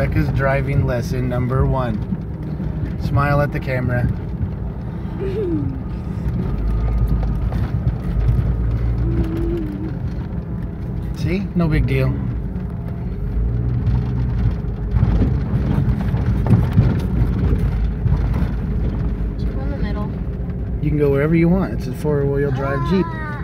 Becca's driving lesson number one. Smile at the camera. See? No big deal. Keep go in the middle. You can go wherever you want. It's a four-wheel drive Jeep. Ah.